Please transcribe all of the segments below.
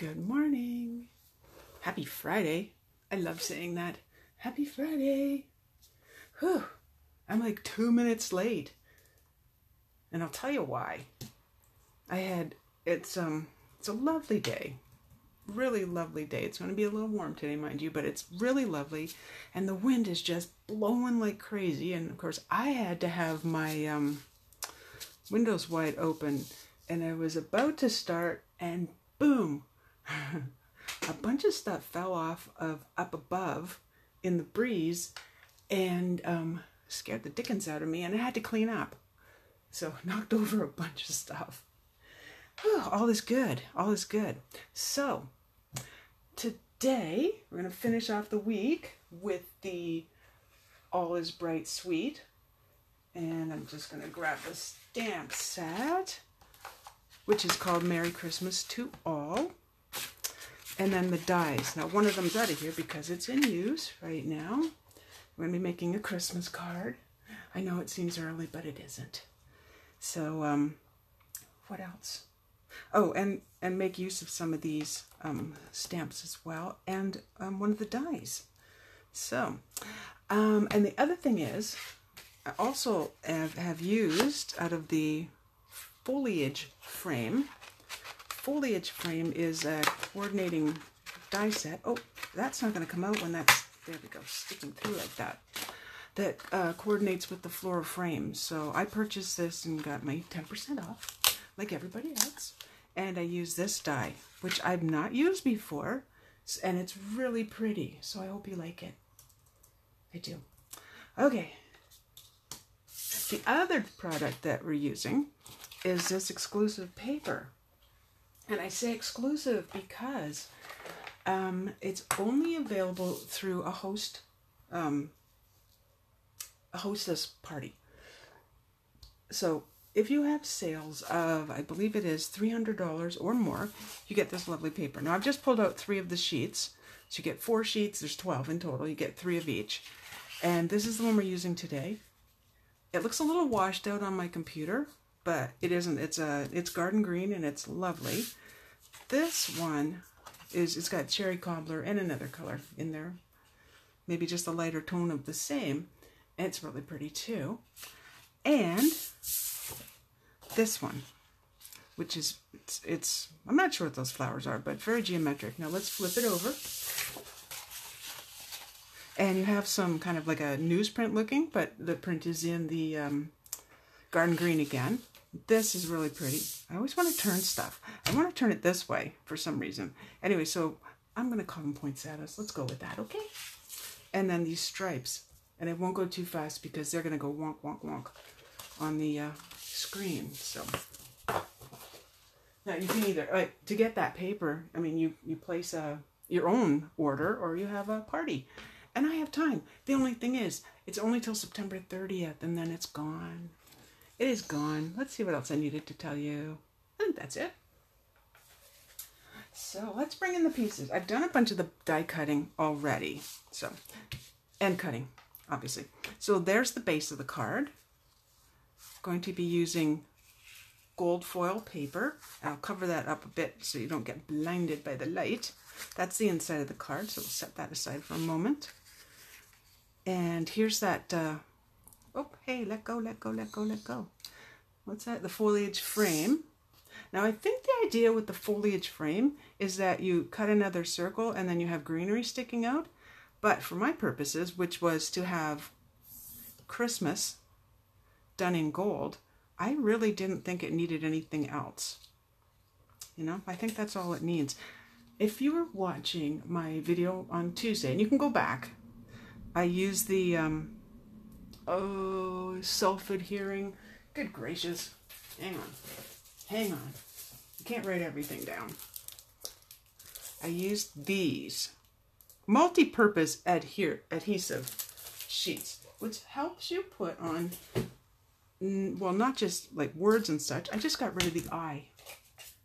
Good morning. Happy Friday. I love saying that. Happy Friday. Whew. I'm like two minutes late. And I'll tell you why. I had it's um it's a lovely day. Really lovely day. It's going to be a little warm today, mind you, but it's really lovely and the wind is just blowing like crazy and of course I had to have my um windows wide open and I was about to start and boom a bunch of stuff fell off of up above in the breeze and um, scared the dickens out of me and I had to clean up. So knocked over a bunch of stuff. Whew, all is good. All is good. So today we're going to finish off the week with the All is Bright Suite. And I'm just going to grab the stamp set, which is called Merry Christmas to All and then the dies. Now one of them's out of here because it's in use right now. We're going to be making a Christmas card. I know it seems early, but it isn't. So, um, what else? Oh, and, and make use of some of these um, stamps as well, and um, one of the dies. So, um, and the other thing is, I also have, have used out of the foliage frame foliage frame is a coordinating die set. Oh, that's not going to come out when that's, there we go, sticking through like that. That uh, coordinates with the floral frame. So I purchased this and got my 10% off, like everybody else. And I use this die, which I've not used before. And it's really pretty. So I hope you like it. I do. Okay. The other product that we're using is this exclusive paper. And I say exclusive because um, it's only available through a host, um, a hostess party. So if you have sales of, I believe it is $300 or more, you get this lovely paper. Now I've just pulled out three of the sheets. So you get four sheets, there's 12 in total. You get three of each. And this is the one we're using today. It looks a little washed out on my computer, but it isn't. It's a it's garden green and it's lovely. This one is it's got cherry cobbler and another color in there. Maybe just a lighter tone of the same. It's really pretty too. And this one, which is it's, it's I'm not sure what those flowers are, but very geometric. Now let's flip it over. And you have some kind of like a newsprint looking, but the print is in the um, garden green again. This is really pretty. I always want to turn stuff. I want to turn it this way for some reason. Anyway, so I'm going to call them poinsettias. Let's go with that, okay? And then these stripes. And I won't go too fast because they're going to go wonk, wonk, wonk on the uh, screen. So now you can either, to get that paper, I mean, you, you place a, your own order or you have a party. And I have time. The only thing is, it's only till September 30th and then it's gone. It is gone. Let's see what else I needed to tell you. Think that's it. So let's bring in the pieces. I've done a bunch of the die cutting already. So, and cutting, obviously. So there's the base of the card. Going to be using gold foil paper. I'll cover that up a bit so you don't get blinded by the light. That's the inside of the card, so we'll set that aside for a moment. And here's that uh, Oh, hey, let go, let go, let go, let go. What's that? The foliage frame. Now, I think the idea with the foliage frame is that you cut another circle and then you have greenery sticking out. But for my purposes, which was to have Christmas done in gold, I really didn't think it needed anything else. You know, I think that's all it needs. If you were watching my video on Tuesday, and you can go back, I used the um, Oh, self-adhering. Good gracious. Hang on. Hang on. You can't write everything down. I used these multi-purpose adhere adhesive sheets, which helps you put on, mm, well, not just like words and such. I just got rid of the eye.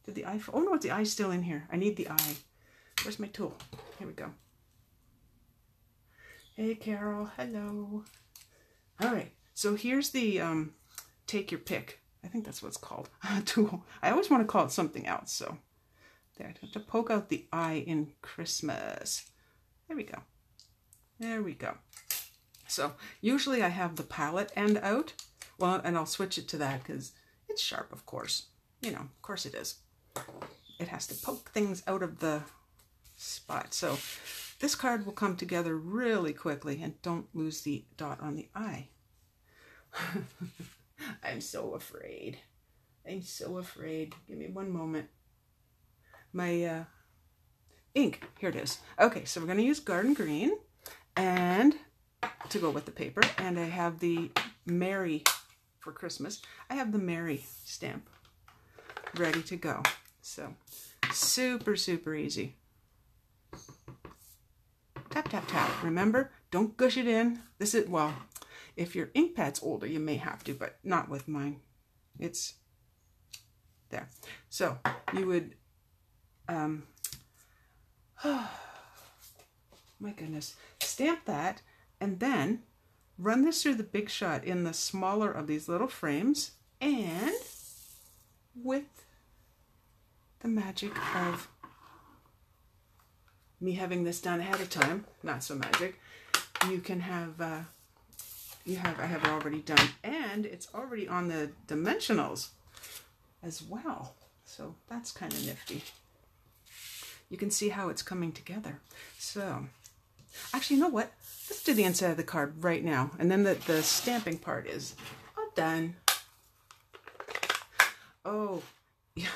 Did the eye, oh no, the eye's still in here. I need the eye. Where's my tool? Here we go. Hey, Carol. Hello. All right, so here's the um, take your pick. I think that's what it's called, tool. I always want to call it something else, so There, I have to poke out the eye in Christmas. There we go. There we go. So usually I have the palette end out. Well, and I'll switch it to that because it's sharp, of course. You know, of course it is. It has to poke things out of the spot. So this card will come together really quickly and don't lose the dot on the eye. I'm so afraid. I'm so afraid. Give me one moment. My uh, ink, here it is. Okay, so we're going to use Garden Green and to go with the paper. And I have the Merry for Christmas. I have the Merry stamp ready to go. So super, super easy. Tap, tap, tap. Remember, don't gush it in. This is, well, if your ink pad's older, you may have to, but not with mine. It's there. So you would, um, oh, my goodness, stamp that and then run this through the Big Shot in the smaller of these little frames and with the magic of me having this done ahead of time, not so magic, you can have, uh, you have, I have already done, and it's already on the dimensionals as well. So that's kind of nifty. You can see how it's coming together. So, actually, you know what? Let's do the inside of the card right now. And then the, the stamping part is all done. Oh, yeah.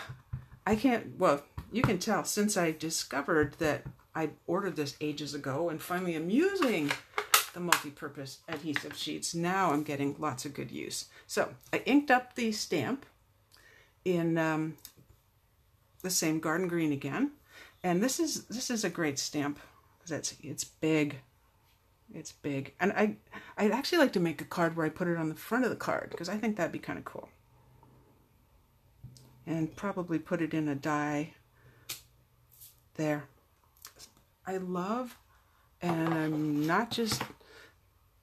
I can't, well, you can tell since I discovered that I ordered this ages ago and finally I'm using the multi-purpose adhesive sheets. Now I'm getting lots of good use. So I inked up the stamp in um, the same garden green again. And this is this is a great stamp because it's it's big. It's big. And I I'd actually like to make a card where I put it on the front of the card because I think that'd be kind of cool. And probably put it in a die there. I love, and I'm not just,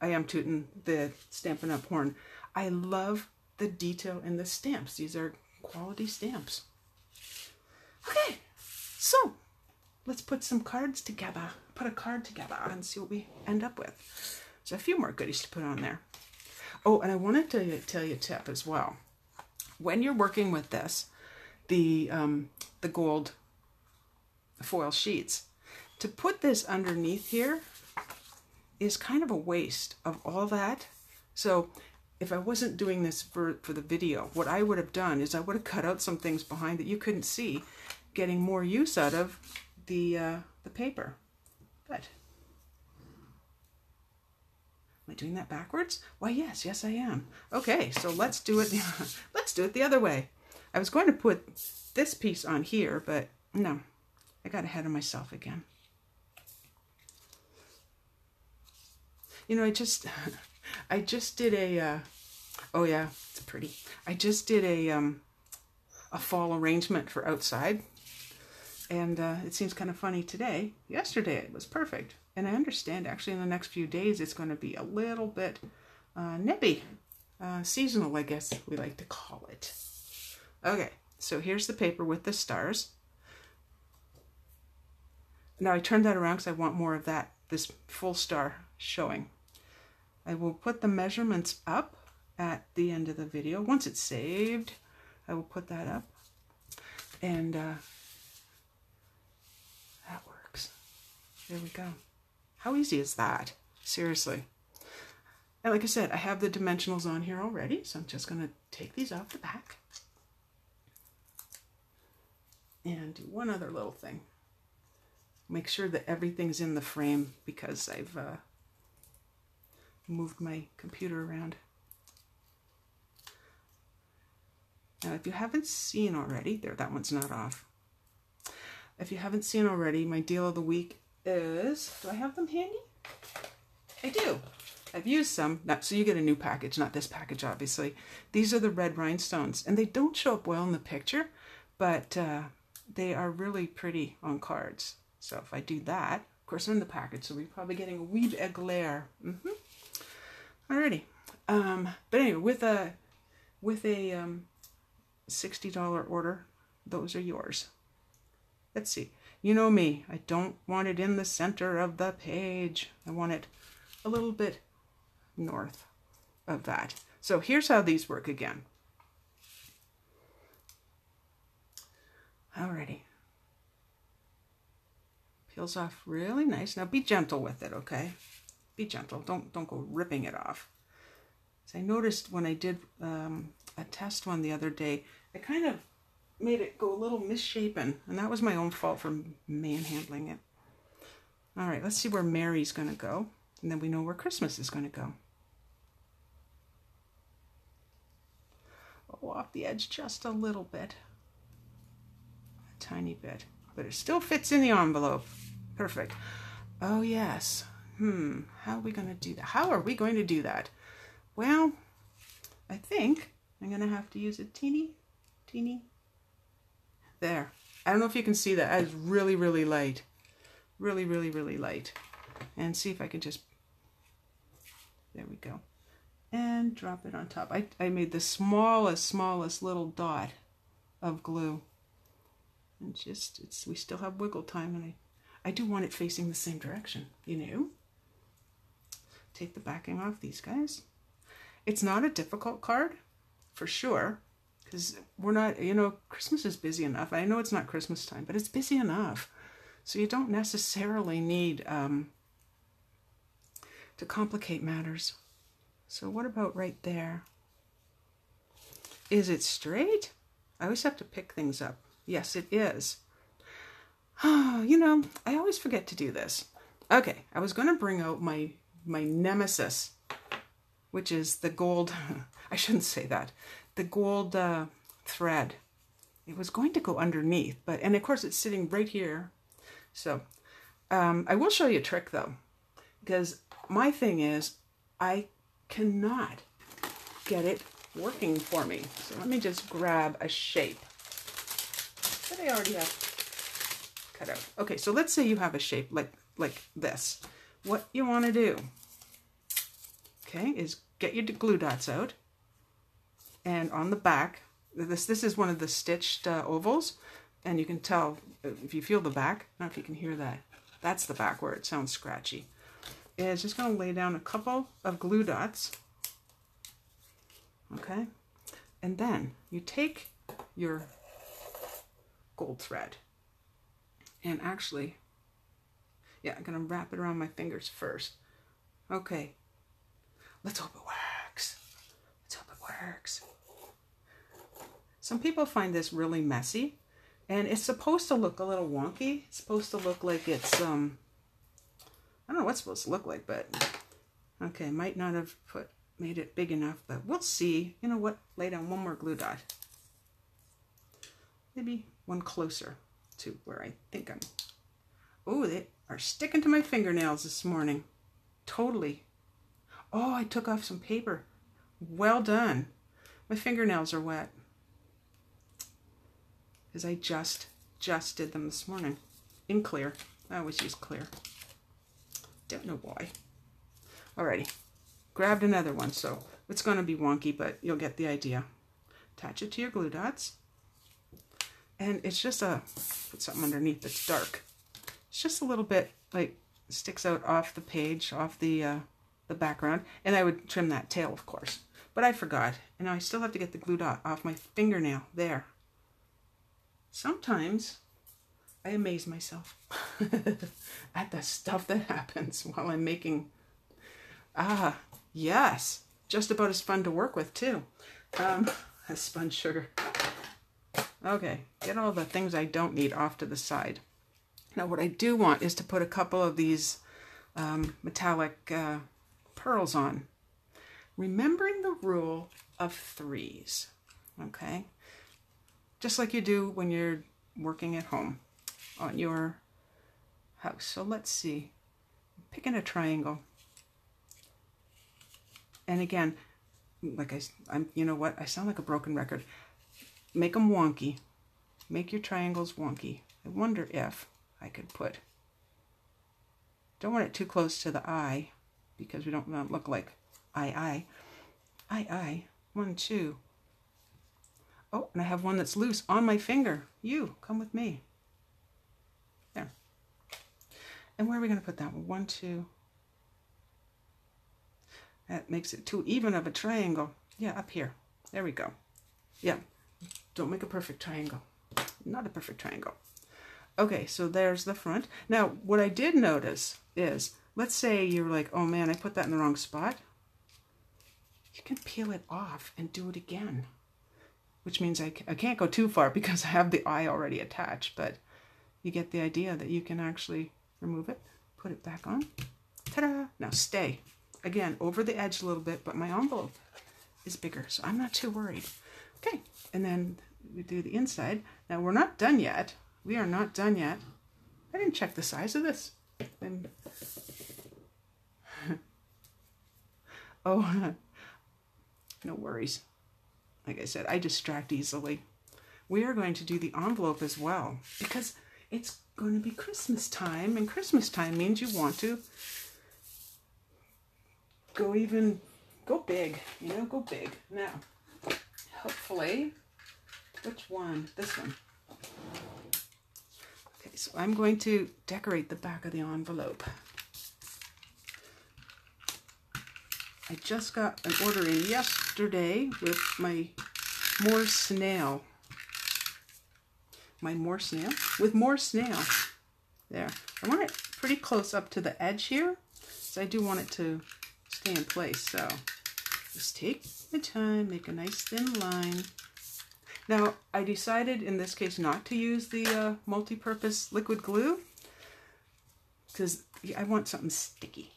I am tooting the Stampin' Up! horn. I love the detail in the stamps. These are quality stamps. Okay, so let's put some cards together. Put a card together and see what we end up with. There's a few more goodies to put on there. Oh, and I wanted to tell you a tip as well. When you're working with this, the um, the gold foil sheets, to put this underneath here is kind of a waste of all that. So if I wasn't doing this for, for the video, what I would have done is I would have cut out some things behind that you couldn't see, getting more use out of the, uh, the paper. But, am I doing that backwards? Why, yes, yes I am. Okay, so let's do it, let's do it the other way. I was going to put this piece on here, but no, I got ahead of myself again. You know, I just, I just did a, uh, oh yeah, it's pretty. I just did a, um, a fall arrangement for outside. And uh, it seems kind of funny today. Yesterday it was perfect. And I understand actually in the next few days it's going to be a little bit uh, nippy. Uh, seasonal, I guess we like to call it. Okay, so here's the paper with the stars. Now I turned that around because I want more of that, this full star showing. I will put the measurements up at the end of the video. Once it's saved, I will put that up. And uh, that works. There we go. How easy is that? Seriously. And like I said, I have the dimensionals on here already, so I'm just going to take these off the back. And do one other little thing. Make sure that everything's in the frame because I've uh, moved my computer around. Now, if you haven't seen already, there, that one's not off. If you haven't seen already, my deal of the week is, do I have them handy? I do. I've used some, so you get a new package, not this package, obviously. These are the red rhinestones, and they don't show up well in the picture, but uh, they are really pretty on cards. So if I do that, of course, I'm in the package, so we're probably getting a wee glare. Mm -hmm. Alrighty. Um, but anyway, with a with a um, $60 order, those are yours. let's see. You know me, I don't want it in the center of the page. I want it a little bit north of that. So here's how these work again. Alrighty. Peels off really nice. Now be gentle with it, okay? Be gentle. Don't don't go ripping it off. I noticed when I did um, a test one the other day, I kind of made it go a little misshapen, and that was my own fault for manhandling it. All right, let's see where Merry's going to go, and then we know where Christmas is going to go. Oh, off the edge just a little bit. A tiny bit. But it still fits in the envelope. Perfect. Oh, yes. Hmm, how are we going to do that? How are we going to do that? Well, I think I'm going to have to use a teeny, teeny, there. I don't know if you can see that. That is really, really light. Really, really, really light. And see if I can just, there we go. And drop it on top. I, I made the smallest, smallest little dot of glue. And just, it's we still have wiggle time. And I, I do want it facing the same direction, you know. Take the backing off these guys. It's not a difficult card, for sure because we're not, you know, Christmas is busy enough. I know it's not Christmas time, but it's busy enough. So you don't necessarily need um, to complicate matters. So what about right there? Is it straight? I always have to pick things up. Yes, it is. Oh, you know, I always forget to do this. Okay, I was going to bring out my my nemesis, which is the gold. I shouldn't say that the gold uh, thread. It was going to go underneath, but, and of course it's sitting right here. So um, I will show you a trick though, because my thing is I cannot get it working for me. So let me just grab a shape that I already have cut out. Okay, so let's say you have a shape like, like this. What you want to do, okay, is get your glue dots out and on the back, this this is one of the stitched uh, ovals, and you can tell if you feel the back. I don't know if you can hear that. That's the back where it sounds scratchy. It's just going to lay down a couple of glue dots. Okay, and then you take your gold thread, and actually, yeah, I'm going to wrap it around my fingers first. Okay, let's hope it works. Let's hope it works. Some people find this really messy and it's supposed to look a little wonky. It's supposed to look like it's, um, I don't know what it's supposed to look like, but okay, might not have put made it big enough, but we'll see. You know what? Lay down one more glue dot. Maybe one closer to where I think I'm. Oh, they are sticking to my fingernails this morning. Totally. Oh, I took off some paper. Well done. My fingernails are wet because I just, just did them this morning in clear. I always use clear. Don't know why. Alrighty, grabbed another one. So it's going to be wonky, but you'll get the idea. Attach it to your glue dots. And it's just a, put something underneath that's dark. It's just a little bit like sticks out off the page, off the, uh, the background. And I would trim that tail, of course. But I forgot. And I still have to get the glue dot off my fingernail. There sometimes I amaze myself at the stuff that happens while I'm making. Ah, yes, just about as fun to work with too. Um, as spun sugar. Okay, get all the things I don't need off to the side. Now what I do want is to put a couple of these um, metallic uh, pearls on. Remembering the rule of threes, okay? just like you do when you're working at home on your house. So let's see. Picking a triangle. And again, like I, I'm, you know what? I sound like a broken record. Make them wonky. Make your triangles wonky. I wonder if I could put, don't want it too close to the eye because we don't want to look like I I Eye, eye. One, two, Oh, and I have one that's loose on my finger. You, come with me. There. And where are we going to put that one? One, two. That makes it too even of a triangle. Yeah, up here. There we go. Yeah, don't make a perfect triangle. Not a perfect triangle. Okay, so there's the front. Now, what I did notice is, let's say you're like, oh man, I put that in the wrong spot. You can peel it off and do it again. Which means I, I can't go too far because I have the eye already attached, but you get the idea that you can actually remove it, put it back on. Ta-da! Now stay. Again, over the edge a little bit, but my envelope is bigger, so I'm not too worried. Okay, and then we do the inside. Now we're not done yet. We are not done yet. I didn't check the size of this. Oh, no worries. Like I said, I distract easily. We are going to do the envelope as well because it's going to be Christmas time, and Christmas time means you want to go even, go big, you know, go big. Now, hopefully, which one? This one. Okay, so I'm going to decorate the back of the envelope. I just got an order in yesterday with my more snail. My more snail? With more snail. There. I want it pretty close up to the edge here. So I do want it to stay in place. So just take my time, make a nice thin line. Now, I decided in this case not to use the uh, multi-purpose liquid glue because I want something sticky.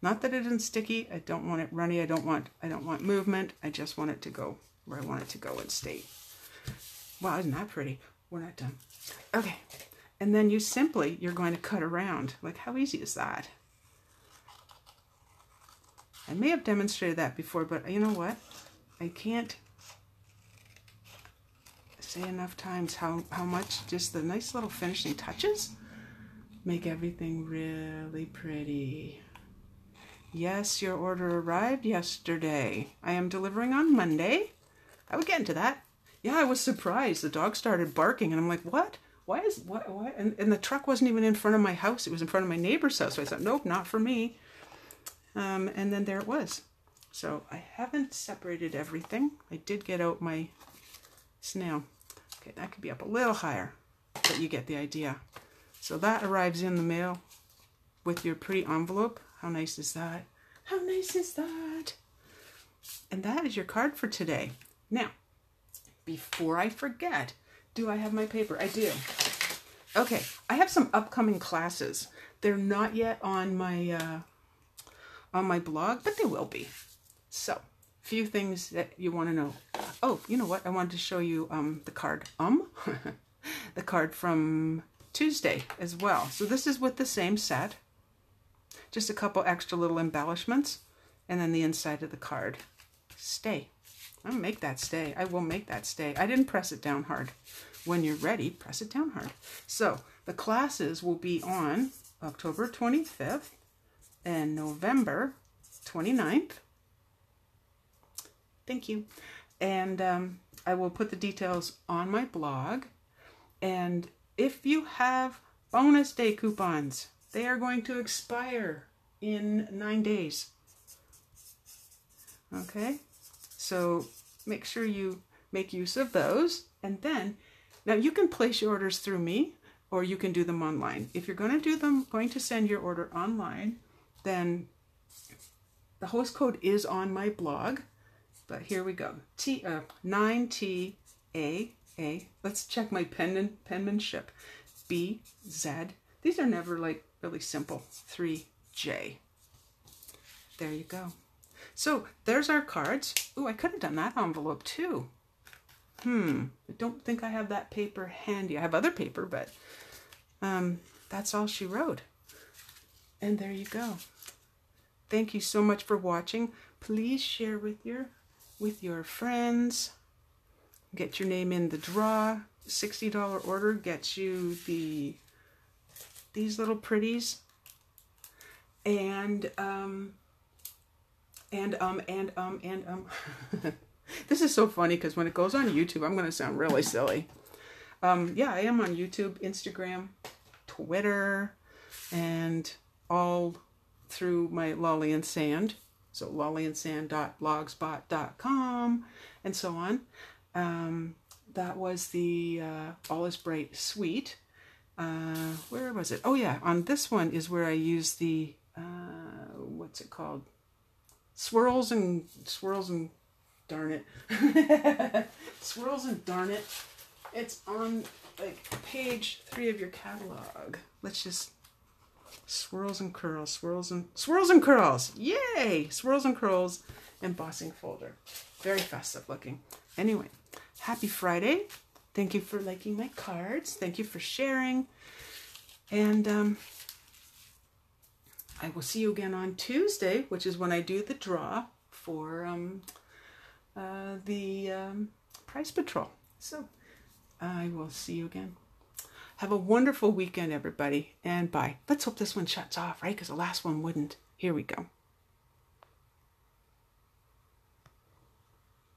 Not that it isn't sticky. I don't want it runny. I don't want I don't want movement. I just want it to go where I want it to go and stay. Wow, isn't that pretty? We're not done. Okay. And then you simply, you're going to cut around. Like, how easy is that? I may have demonstrated that before, but you know what? I can't say enough times how, how much just the nice little finishing touches make everything really pretty. Yes, your order arrived yesterday. I am delivering on Monday. I would get into that. Yeah, I was surprised. The dog started barking, and I'm like, what? Why is what? What? And, and the truck wasn't even in front of my house. It was in front of my neighbor's house. So I said, nope, not for me. Um, and then there it was. So I haven't separated everything. I did get out my snail. Okay, that could be up a little higher, but you get the idea. So that arrives in the mail with your pretty envelope. How nice is that? How nice is that? And that is your card for today. Now, before I forget, do I have my paper? I do. Okay, I have some upcoming classes. They're not yet on my uh, on my blog, but they will be. So, few things that you want to know. Oh, you know what? I wanted to show you um, the card. Um, the card from Tuesday as well. So this is with the same set. Just a couple extra little embellishments. And then the inside of the card. Stay. I'll make that stay. I will make that stay. I didn't press it down hard. When you're ready, press it down hard. So the classes will be on October 25th and November 29th. Thank you. And um, I will put the details on my blog. And if you have bonus day coupons, they are going to expire in nine days. Okay, so make sure you make use of those. And then, now you can place your orders through me or you can do them online. If you're going to do them, going to send your order online, then the host code is on my blog. But here we go. T uh, 9T A A. Let's check my pen penmanship. B Z. These are never like really simple. 3J. There you go. So there's our cards. Oh, I could have done that envelope too. Hmm, I don't think I have that paper handy. I have other paper, but um, that's all she wrote. And there you go. Thank you so much for watching. Please share with your with your friends. Get your name in the draw. $60 order gets you the these little pretties. And um and um and um and um this is so funny because when it goes on YouTube, I'm gonna sound really silly. Um, yeah, I am on YouTube, Instagram, Twitter, and all through my Lolly and Sand. So lollyandsand.blogspot.com and so on. Um, that was the uh, All is Bright suite. Uh, where was it? Oh yeah, on this one is where I use the uh, what's it called? Swirls and swirls and darn it, swirls and darn it. It's on like page three of your catalog. Let's just swirls and curls, swirls and swirls and curls. Yay! Swirls and curls embossing folder. Very festive looking. Anyway, happy Friday. Thank you for liking my cards. Thank you for sharing. And um, I will see you again on Tuesday, which is when I do the draw for um, uh, the um, Price Patrol. So I will see you again. Have a wonderful weekend, everybody, and bye. Let's hope this one shuts off, right? Because the last one wouldn't. Here we go.